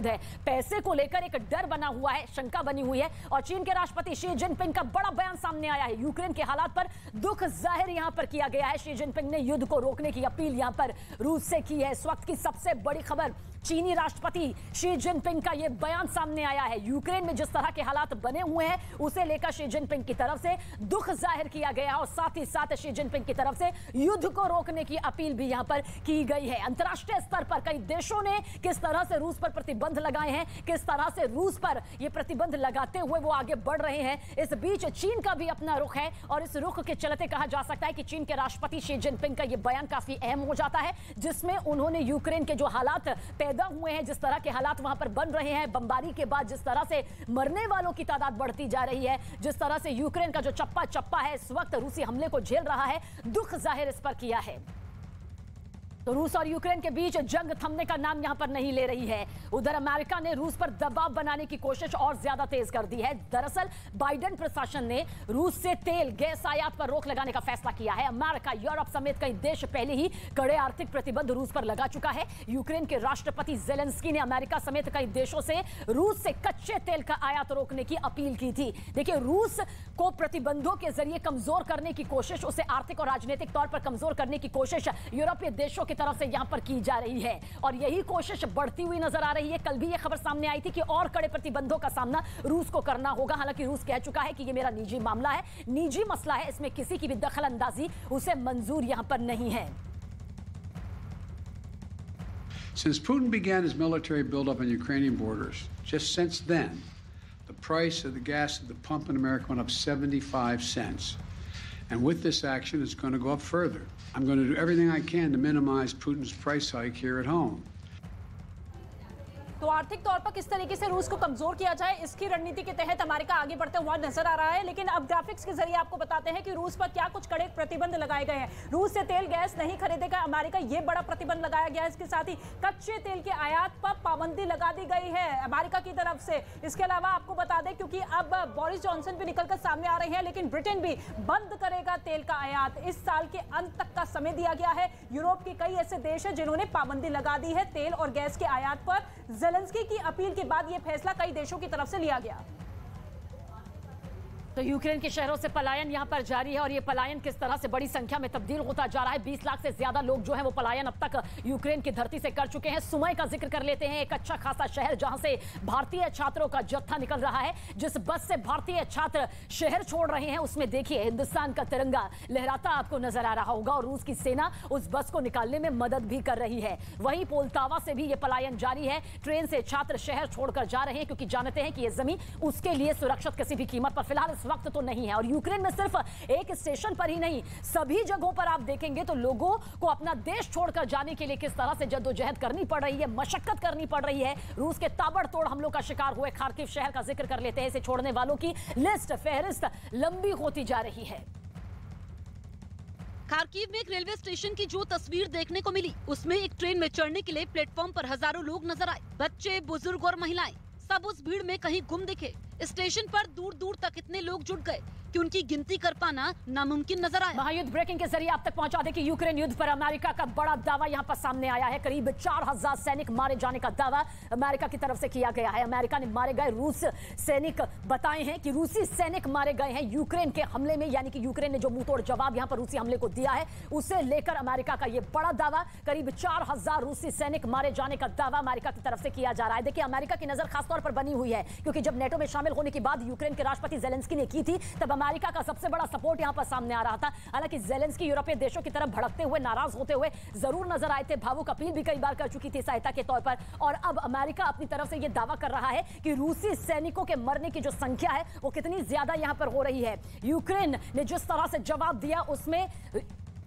मौजूद है। पैसे को लेकर एक डर बना हुआ है, शंका बनी हुई है और चीन के राष्ट्रपति शी जिनपिंग का बड़ा बयान सामने आया है। यूक्रेन के हालात पर दुख ज़ाहिर यहाँ पर किया गया है। शी जिनपिंग ने युद्ध को रोकने की अपील यहाँ पर रूस से की है। इस वक्त की सबसे बड़ी खबर चीनी राष्ट्रपति शी जिनपिंग का यह बयान सामने आया है। यूक्रेन में जिस तरह के हालात बने हुए हैं, उसे लेकर शी जिनपिंग की तरफ़ से दुख ज़ाहिर किया गया और साथ ही साथ शी जिनपिंग की तरफ़ से युद्ध को रोकने की अपील भी यहाँ पर की गई है। अंतर्राष्ट्रीय स्तर पर कई देशों ने किस तरह से रूस पर प्रतिबंध लगाए हैं, किस तरह से रूस पर यह प्रतिबंध लगाते हुए वो आगे बढ़ रहे हैं, इस बीच चीन का भी अपना रुख है और इस रुख के चलते कहा जा सकता है कि चीन के राष्ट्रपति शी जिनपिंग का यह बयान काफ़ी अहम हो जाता है, जिसमें उन्होंने यूक्रेन के जो हालात पैदा हुए हैं, जिस तरह के हालात वहाँ पर बन रहे हैं, बमबारी के बाद जिस तरह से मरने वालों की तादाद बढ़ती जा रही है, जिस तरह से यूक्रेन का जो चप्पा चप्पा है, इस वक्त रूसी हमले को झेल रहा है, दुख ज़ाहिर इस पर किया है। तो रूस और यूक्रेन के बीच जंग थमने का नाम यहाँ पर नहीं ले रही है। उधर अमेरिका ने रूस पर दबाव बनाने की कोशिश और ज़्यादा तेज कर दी है। दरअसल, बाइडेन प्रशासन ने रूस से तेल, गैस, आयात पर रोक लगाने का फैसला किया है। अमेरिका, यूरोप समेत कई देश पहले ही कड़े आर्थिक प्रतिबंध रूस पर लगा चुका है। यूक्रेन के राष्ट्रपति जेलेंस्की ने अमेरिका समेत कई देशों से रूस से कच्चे तेल का आयात रोकने की अपील की थी। देखिए, रूस को प्रतिबंधों के ज़रिए कमज़ोर करने की कोशिश, उसे आर्थिक और राजनीतिक तौर पर कमज़ोर करने की कोशिश यूरोपीय देशों की तरफ़ से यहाँ पर की जा रही है। और यही कोशिश बढ़ती हुई नज़र आ रही है। कल भी यह खबर सामने आई थी कि और कड़े प्रतिबंधों का सामना रूस को करना होगा। हालाँकि रूस कह चुका है कि यह मेरा निजी मामला है। निजी मसला है इसमें किसी की भी दखल अंदाजी उसे मंजूर यहाँ पर नहीं है। Since Putin began his military buildup on Ukrainian borders, just since then, the price of the gas at the pump in America went up 75 cents. And with this action, it's going to go up further. I'm going to do everything I can to minimize Putin's price hike here at home. तो आर्थिक तौर पर किस तरीके से रूस को कमज़ोर किया जाए, इसकी रणनीति के तहत अमेरिका आगे बढ़ते हुआ नज़र आ रहा है। लेकिन अब ग्राफिक्स के ज़रिए आपको बताते हैं कि रूस पर क्या कुछ कड़े प्रतिबंध लगाए गए हैं। रूस से तेल, गैस नहीं खरीदेगा अमेरिका ये बड़ा प्रतिबंध लगाया गया है। इसके साथ ही कच्चे तेल के आयात पर पाबंदी लगा दी गई है अमेरिका की तरफ़ से। इसके अलावा आपको बता दें, क्योंकि अब बोरिस जॉनसन भी निकलकर सामने आ रहे हैं, लेकिन ब्रिटेन भी बंद करेगा तेल का आयात। इस साल के अंत तक का समय दिया गया है। यूरोप के कई ऐसे देश हैं जिन्होंने पाबंदी लगा दी है तेल और गैस के आयात पर। जेलेंस्की की अपील के बाद यह फैसला कई देशों की तरफ़ से लिया गया। तो यूक्रेन के शहरों से पलायन यहाँ पर जारी है और ये पलायन किस तरह से बड़ी संख्या में तब्दील होता जा रहा है? 20 लाख से ज़्यादा लोग जो हैं वो पलायन अब तक यूक्रेन की धरती से कर चुके हैं। सुमय का ज़िक्र कर लेते हैं एक अच्छा खासा शहर जहाँ से भारतीय छात्रों का जत्था निकल रहा है। जिस बस से भारतीय छात्र शहर छोड़ रहे हैं, उसमें देखिए हिंदुस्तान का तिरंगा लहराता आपको नज़र आ रहा होगा और रूस की सेना उस बस को निकालने में मदद भी कर रही है। वहीं पोलतावा से भी ये पलायन जारी है। ट्रेन से छात्र शहर छोड़कर जा रहे हैं क्योंकि जानते हैं कि यह ज़मीन उसके लिए सुरक्षित किसी भी कीमत पर। फ़िलहाल इस वक्त तो नहीं है और यूक्रेन में सिर्फ़ एक स्टेशन पर ही नहीं, सभी जगहों पर आप देखेंगे तो लोगों को अपना देश छोड़कर जाने के लिए किस तरह से जद्दोजहद करनी पड़ रही है, मशक्कत करनी पड़ रही है। रूस के ताबड़तोड़ हमलों का शिकार हुए खारकिव शहर का ज़िक्र कर लेते हैं इसे छोड़ने वालों की लिस्ट। फहरिस्त लंबी होती जा रही है। खारकीव में एक रेलवे स्टेशन की जो तस्वीर देखने को मिली, उसमें एक ट्रेन में चढ़ने के लिए प्लेटफॉर्म पर हज़ारों लोग नज़र आए। बच्चे, बुज़ुर्ग और महिलाएँ, सब उस भीड़ में कहीं गुम दिखे। स्टेशन पर दूर दूर तक इतने लोग जुट गए। कि उनकी गिनती कर पाना नामुमकिन नज़र आया। महायुद्ध ब्रेकिंग के ज़रिए आप तक पहुँचा। दे कि यूक्रेन युद्ध पर अमेरिका का बड़ा दावा यहाँ पर सामने आया है। करीब 4000 सैनिक मारे जाने का दावा अमेरिका की तरफ़ से किया गया है। अमेरिका ने मारे गए रूस सैनिक बताए हैं कि रूसी सैनिक मारे गए हैं यूक्रेन के हमले में, यानी कि यूक्रेन ने जो मुंहतोड़ जवाब यहाँ पर रूसी हमले को दिया है, उसे लेकर अमेरिका का यह बड़ा दावा, करीब चार हज़ार रूसी सैनिक मारे जाने का दावा अमेरिका की तरफ़ से किया जा रहा है। देखिए, अमेरिका की नज़र खासतौर पर बनी हुई है, क्योंकि जब नेटो में शामिल होने के बाद यूक्रेन के राष्ट्रपति जेलेंस्की ने की थी, तब अमेरिका का सबसे बड़ा सपोर्ट यहाँ पर सामने आ रहा था। हालाँकि जेलेंस्की यूरोपीय देशों की तरफ़ भड़कते हुए, नाराज़ होते हुए ज़रूर नज़र आए थे। भावुक अपील भी कई बार कर चुकी थी सहायता के तौर पर। और अब अमेरिका अपनी तरफ़ से यह दावा कर रहा है कि रूसी सैनिकों के मरने की जो संख्या है, वो कितनी ज़्यादा यहाँ पर हो रही है। यूक्रेन ने जिस तरह से जवाब दिया, उसमें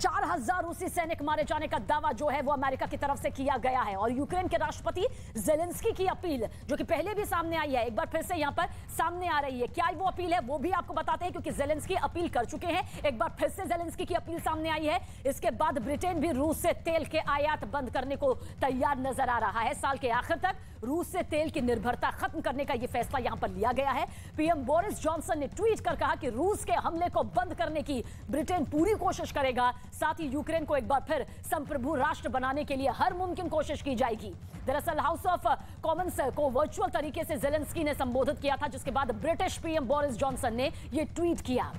चार हज़ार रूसी सैनिक मारे जाने का दावा जो है वो अमेरिका की तरफ़ से किया गया है। और यूक्रेन के राष्ट्रपति जेलेंस्की की अपील, जो कि पहले भी सामने आई है, एक बार फिर से यहाँ पर सामने आ रही है। क्या वो अपील है, वो भी आपको बताते हैं, क्योंकि जेलेंस्की अपील कर चुके हैं। एक बार फिर से जेलेंस्की की अपील सामने आई है। इसके बाद ब्रिटेन भी रूस से तेल के आयात बंद करने को तैयार नज़र आ रहा है। साल के आखिर तक रूस से तेल की निर्भरता खत्म करने का यह फैसला यहाँ पर लिया गया है। पीएम बोरिस जॉनसन ने ट्वीट कर कहा कि रूस के हमले को बंद करने की ब्रिटेन पूरी कोशिश करेगा। साथ ही यूक्रेन को एक बार फिर संप्रभु राष्ट्र बनाने के लिए हर मुमकिन कोशिश की जाएगी। दरअसल हाउस ऑफ़ कॉमन्स को वर्चुअल तरीके से जेलेंस्की ने संबोधित किया था, जिसके बाद ब्रिटिश पीएम बोरिस जॉनसन ने यह ट्वीट किया।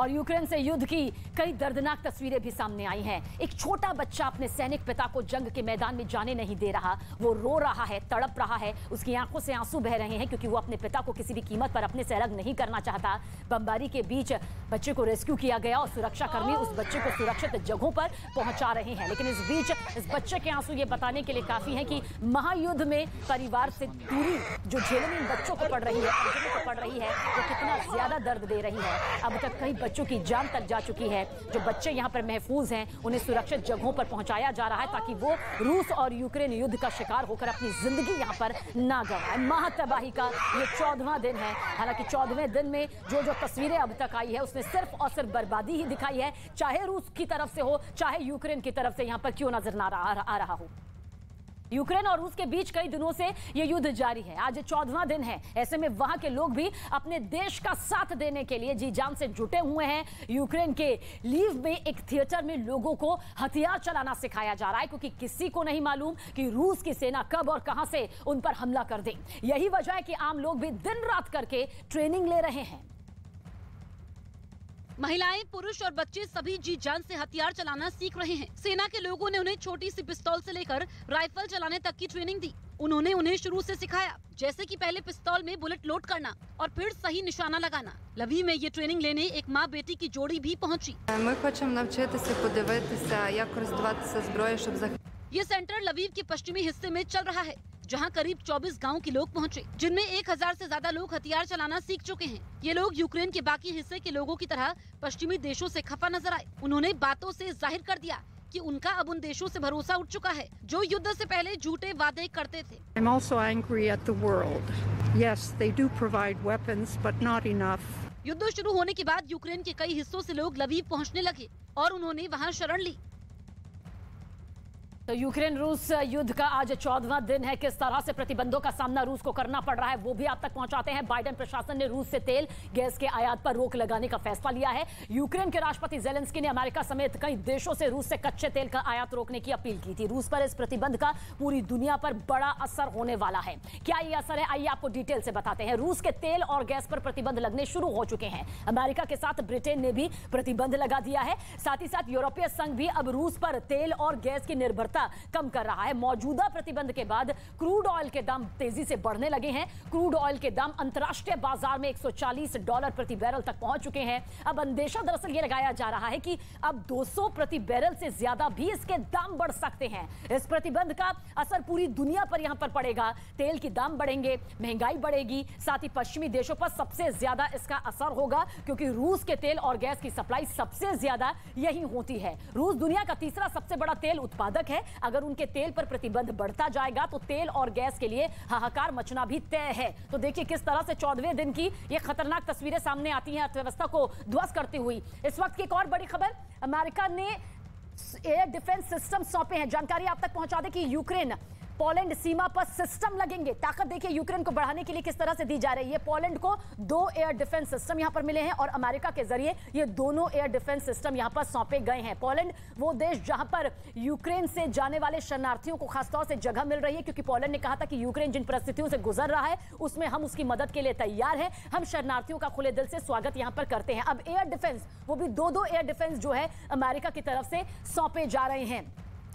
और यूक्रेन से युद्ध की कई दर्दनाक तस्वीरें भी सामने आई हैं। एक छोटा बच्चा अपने सैनिक पिता को जंग के मैदान में जाने नहीं दे रहा। वो रो रहा है, तड़प रहा है। उसकी आँखों से आँसू बह रहे हैं क्योंकि वो अपने पिता को किसी भी कीमत पर अपने से अलग नहीं करना चाहता। बमबारी के बीच बच्चे को रेस्क्यू किया गया और सुरक्षा कर्मी उस बच्चे को सुरक्षित जगहों पर पहुँचा रहे हैं। लेकिन इस बीच, इस बच्चे के आँसू ये बताने के लिए काफ़ी है कि महायुद्ध में परिवार से दूरी, जो झेलनी बच्चों को पड़ रही है पड़ रही है, वो कितना ज़्यादा दर्द दे रही है। अब तक कई बच्चों की जान तक जा चुकी है। जो बच्चे यहाँ पर महफूज हैं, उन्हें सुरक्षित जगहों पर पहुँचाया जा रहा है ताकि वो रूस और यूक्रेन युद्ध का शिकार होकर अपनी ज़िंदगी यहाँ पर ना गवाए। महातबाही का ये चौदवा दिन है। हालाँकि चौदहवें दिन में जो जो तस्वीरें अब तक आई है, उसने सिर्फ़ और सिर्फ़ बर्बादी ही दिखाई है। चाहे रूस की तरफ़ से हो, चाहे यूक्रेन की तरफ़ से यहाँ पर क्यों नज़र ना आ रहा हो? यूक्रेन और रूस के बीच कई दिनों से यह युद्ध जारी है। आज चौदवा दिन है। ऐसे में वहाँ के लोग भी अपने देश का साथ देने के लिए जी जान से जुटे हुए हैं। यूक्रेन के लीव में एक थिएटर में लोगों को हथियार चलाना सिखाया जा रहा है, क्योंकि किसी को नहीं मालूम कि रूस की सेना कब और कहाँ से उन पर हमला कर दे। यही वजह है कि आम लोग भी दिन रात करके ट्रेनिंग ले रहे हैं। महिलाएँ पुरुष और बच्चे सभी जी जान से हथियार चलाना सीख रहे हैं। सेना के लोगों ने उन्हें छोटी सी पिस्तौल से लेकर राइफल चलाने तक की ट्रेनिंग दी। उन्होंने उन्हें शुरू से सिखाया जैसे कि पहले पिस्तौल में बुलेट लोड करना और फिर सही निशाना लगाना। लवी में ये ट्रेनिंग लेने एक माँ बेटी की जोड़ी भी पहुँची। ये सेंटर लवीव के पश्चिमी हिस्से में चल रहा है। जहाँ करीब 24 गाँव के लोग पहुँचे जिनमें 1000 से ज़्यादा लोग हथियार चलाना सीख चुके हैं ये लोग यूक्रेन के बाकी हिस्से के लोगों की तरह पश्चिमी देशों से खफा नज़र आए उन्होंने बातों से ज़ाहिर कर दिया कि उनका अब उन देशों से भरोसा उठ चुका है जो युद्ध से पहले झूठे वादे करते थे I'm also angry at the world. Yes, they do provide weapons, but not enough. युद्ध शुरू होने के बाद यूक्रेन के कई हिस्सों से लोग लवीव पहुँचने लगे और उन्होंने वहाँ शरण ली तो यूक्रेन रूस युद्ध का आज चौदवा दिन है। किस तरह से प्रतिबंधों का सामना रूस को करना पड़ रहा है, वो भी आप तक पहुंचाते हैं। बाइडेन प्रशासन ने रूस से तेल गैस के आयात पर रोक लगाने का फैसला लिया है। यूक्रेन के राष्ट्रपति जेलेंस्की ने अमेरिका समेत कई देशों से रूस से कच्चे तेल का आयात रोकने की अपील की थी। रूस पर इस प्रतिबंध का पूरी दुनिया पर बड़ा असर होने वाला है। क्या ये असर है? आइए आपको डिटेल से बताते हैं। रूस के तेल और गैस पर प्रतिबंध लगने शुरू हो चुके हैं। अमेरिका के साथ ब्रिटेन ने भी प्रतिबंध लगा दिया है। साथ ही साथ यूरोपीय संघ भी अब रूस पर तेल और गैस की निर्भरता कम कर रहा है। मौजूदा प्रतिबंध के बाद क्रूड ऑयल के दाम तेज़ी से बढ़ने लगे हैं। क्रूड ऑयल के दाम अंतर्राष्ट्रीय बाज़ार में 140 डॉलर प्रति बैरल तक पहुँच चुके हैं। अब अंदेशा दरअसल ये लगाया जा रहा है कि अब 200 प्रति बैरल से ज़्यादा भी इसके दाम बढ़ सकते हैं। इस प्रतिबंध का असर पूरी दुनिया पर यहाँ पर पड़ेगा। तेल की दाम बढ़ेंगे, महँगाई बढ़ेगी। साथ ही पश्चिमी देशों पर सबसे ज़्यादा इसका असर होगा, क्योंकि रूस के तेल और गैस की सप्लाई सबसे ज़्यादा यही होती है। रूस दुनिया का तीसरा सबसे बड़ा तेल उत्पादक है। अगर उनके तेल पर प्रतिबंध बढ़ता जाएगा तो तेल और गैस के लिए हाहाकार मचना भी तय है। तो देखिए किस तरह से चौदहवें दिन की ये खतरनाक तस्वीरें सामने आती हैं। अर्थव्यवस्था को ध्वस्त करती हुई। इस वक्त की एक और बड़ी खबर, अमेरिका ने एयर डिफेंस सिस्टम सौंपे हैं। जानकारी आप तक पहुँचा दें कि यूक्रेन पोलैंड सीमा पर सिस्टम लगेंगे। ताकत देखिए, यूक्रेन को बढ़ाने के लिए किस तरह से दी जा रही है। पोलैंड को दो एयर डिफेंस सिस्टम यहाँ पर मिले हैं और अमेरिका के ज़रिए ये दोनों एयर डिफेंस सिस्टम यहाँ पर सौंपे गए हैं। पोलैंड वो देश जहाँ पर यूक्रेन से जाने वाले शरणार्थियों को खासतौर से जगह मिल रही है, क्योंकि पोलैंड ने कहा था कि यूक्रेन जिन परिस्थितियों से गुजर रहा है, उसमें हम उसकी मदद के लिए तैयार है। हम शरणार्थियों का खुले दिल से स्वागत यहाँ पर करते हैं। अब एयर डिफेंस, वो भी दो दो एयर डिफेंस जो है, अमेरिका की तरफ़ से सौंपे जा रहे हैं।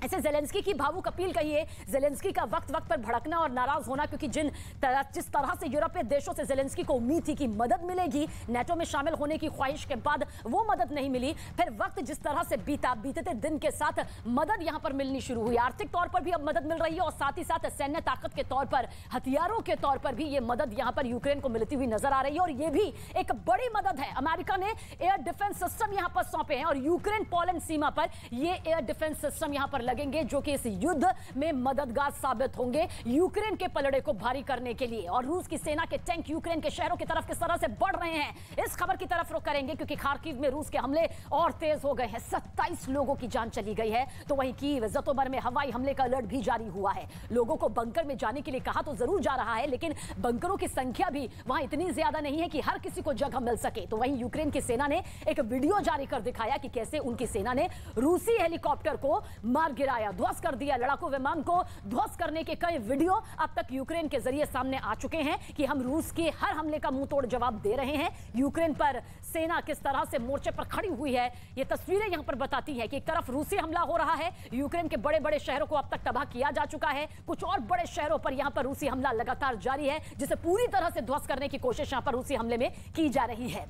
ऐसे जेलेंस्की की भावुक अपील कहिए जेलेंस्की का वक्त वक्त पर भड़कना और नाराज़ होना, क्योंकि जिन तरह, जिस तरह से यूरोपीय देशों से जेलेंस्की को उम्मीद थी कि मदद मिलेगी, नेटो में शामिल होने की ख्वाहिश के बाद वो मदद नहीं मिली। फिर वक्त जिस तरह से बीता, बीतते दिन के साथ मदद यहाँ पर मिलनी शुरू हुई। आर्थिक तौर पर भी अब मदद मिल रही है और साथ ही साथ सैन्य ताकत के तौर पर, हथियारों के तौर पर भी ये मदद यहाँ पर यूक्रेन को मिलती हुई नज़र आ रही है और ये भी एक बड़ी मदद है। अमेरिका ने एयर डिफेंस सिस्टम यहाँ पर सौंपे हैं और यूक्रेन पोलैंड सीमा पर ये एयर डिफेंस सिस्टम यहाँ पर लगेंगे जो कि इस युद्ध में मददगार साबित होंगे यूक्रेन के पलड़े को भारी करने के लिए। और रूस की सेना के टैंक यूक्रेन के शहरों की तरफ़ किस तरह से बढ़ रहे हैं, इस खबर की तरफ़ रुख करेंगे, क्योंकि खारकीव में रूस के हमले और तेज हो गए हैं। सत्ताईस लोगों की जान चली गई है। तो वहीं कीव जतोबर में हवाई हमले का अलर्ट भी जारी हुआ है। लोगों को बंकर में जाने के लिए कहा तो ज़रूर जा रहा है, लेकिन बंकरों की संख्या भी वहाँ इतनी ज़्यादा नहीं है कि हर किसी को जगह मिल सके। तो वहीं यूक्रेन की सेना ने एक वीडियो जारी कर दिखाया कि कैसे उनकी सेना ने रूसी हेलीकॉप्टर को मार गिराया ध्वस्त कर दिया लड़ाकू विमान को। ध्वस्त करने के कई वीडियो अब तक यूक्रेन के ज़रिए सामने आ चुके हैं कि हम रूस के हर हमले का मुँह तोड़ जवाब दे रहे हैं। यूक्रेन पर सेना किस तरह से मोर्चे पर खड़ी हुई है, ये तस्वीरें यहाँ पर बताती है कि एक तरफ़ रूसी हमला हो रहा है, यूक्रेन के बड़े बड़े शहरों को अब तक तबाह किया जा चुका है। कुछ और बड़े शहरों पर यहाँ पर रूसी हमला लगातार जारी है, जिसे पूरी तरह से ध्वस्त करने की कोशिश यहाँ पर रूसी हमले में की जा रही है।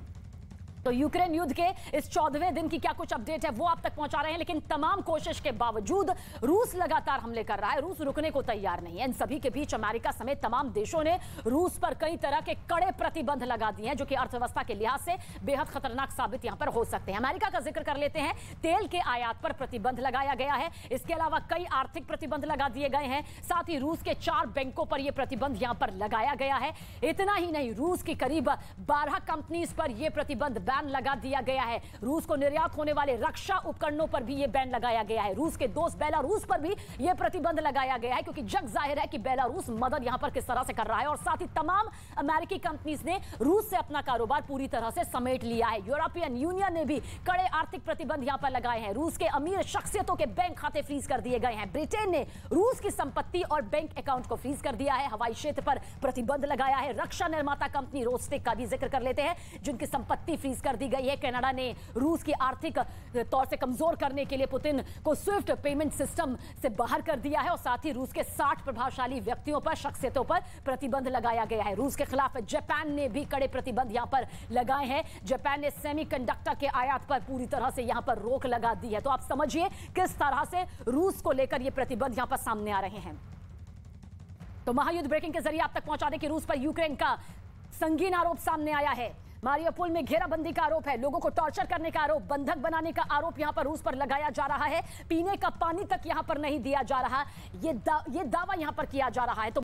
तो यूक्रेन युद्ध के इस चौदहवें दिन की क्या कुछ अपडेट है, वो आप तक पहुँचा रहे हैं, लेकिन तमाम कोशिश के बावजूद रूस लगातार हमले कर रहा है। रूस रुकने को तैयार नहीं है। इन सभी के बीच अमेरिका समेत तमाम देशों ने रूस पर कई तरह के कड़े प्रतिबंध लगा दिए हैं, जो कि अर्थव्यवस्था के लिहाज से बेहद खतरनाक साबित यहाँ पर हो सकते हैं। अमेरिका का ज़िक्र कर लेते हैं, तेल के आयात पर प्रतिबंध लगाया गया है। इसके अलावा कई आर्थिक प्रतिबंध लगा दिए गए हैं। साथ ही रूस के चार बैंकों पर यह प्रतिबंध यहाँ पर लगाया गया है। इतना ही नहीं, रूस की करीब बारह कंपनीज़ पर यह प्रतिबंध बैन लगा दिया गया है। रूस को निर्यात होने वाले रक्षा उपकरणों पर भी यह बैन लगाया गया है। रूस के दोस्त बेलारूस पर भी यह प्रतिबंध लगाया गया है, क्योंकि जग ज़ाहिर है कि बेलारूस मदद यहाँ पर किस तरह से कर रहा है। और साथ ही तमाम अमेरिकी कंपनीज़ ने रूस से अपना कारोबार पूरी तरह से समेट लिया है। यूरोपियन यूनियन ने भी कड़े आर्थिक प्रतिबंध यहाँ पर लगाए हैं। रूस के अमीर शख्सियतों के बैंक खाते फ्रीज कर दिए गए हैं। ब्रिटेन ने रूस की संपत्ति और बैंक अकाउंट को फ्रीज कर दिया है। हवाई क्षेत्र पर प्रतिबंध लगाया है। रक्षा निर्माता कंपनी रोस्टेक का भी ज़िक्र कर लेते हैं, जिनकी संपत्ति फ्रीज कर दी गई है। कनाडा ने रूस की आर्थिक तौर से कमज़ोर करने के लिए पुतिन को स्विफ्ट पेमेंट सिस्टम से बाहर कर दिया है और साथ ही रूस के 60 प्रभावशाली व्यक्तियों पर, शख्सियतों पर प्रतिबंध लगाया गया है। रूस के खिलाफ जापान ने भी कड़े प्रतिबंध यहाँ पर लगाए हैं। जापान ने सेमीकंडक्टर के आयात पर पूरी तरह से यहाँ पर रोक लगा दी है। तो आप समझिए किस तरह से रूस को लेकर ये प्रतिबंध यहाँ पर सामने आ रहे हैं। तो महायुद्ध ब्रेकिंग के ज़रिए आप तक पहुँचा दें कि रूस पर यूक्रेन का संगीन आरोप सामने आया है। मारियापुल में घेराबंदी का आरोप है। लोगों को टॉर्चर करने का आरोप बंधक बनाने का आरोप यहाँ पर रूस पर लगाया जा रहा है। पीने का पानी तक यहाँ पर नहीं दिया जा रहा। ये दा, ये दावा यहाँ पर किया जा रहा है। तो